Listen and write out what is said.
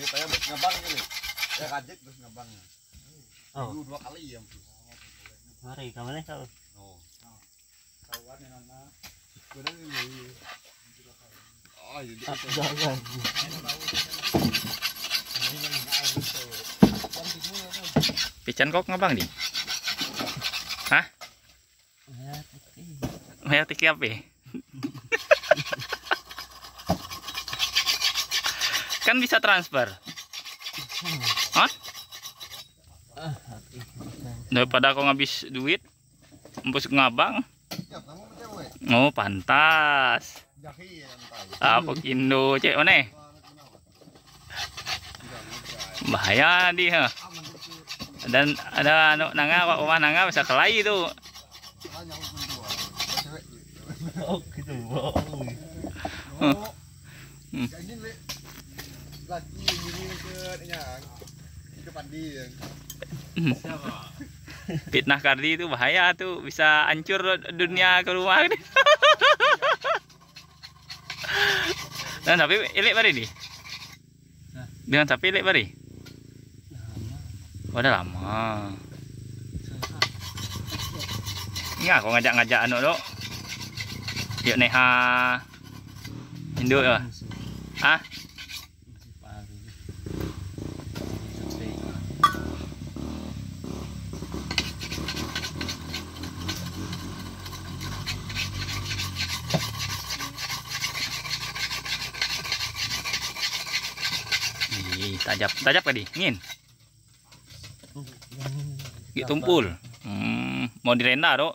Ini saya buat ngabang ini. Saya kajet terus ngabang. Oh. Dulu dua kali ya. Mari, kamarnya kau. Oh. Kurang ini. Oh, jadi Ah, jangan. Pican kok ngabang di? Hah? Ya, tapi. Mayat tiki apa? Kan bisa transfer. Hah? Ah. Daripada kau ngabis duit, empus ngabang. Oh, pantas. Apa kindo cek mana? Bahaya dia. Dan ada anu nanga pak rumah nanga bisa kelai itu. Oh, gitu. Oh. Hmm. Ini ke pandi yang. Fitnah Kardi itu bahaya tuh bisa hancur dunia ke rumah ini. Dan tapi ilik bari. Hah? Dengan sapi ilik bari. Oh, udah lama. Enggak, aku ngajak-ngajak anu lo. Yuk neha. Induk ya. Ah, Ih, tajap, tajap kadi. Ngin, gitu tumpul. Hmm, mau direnda, Dok.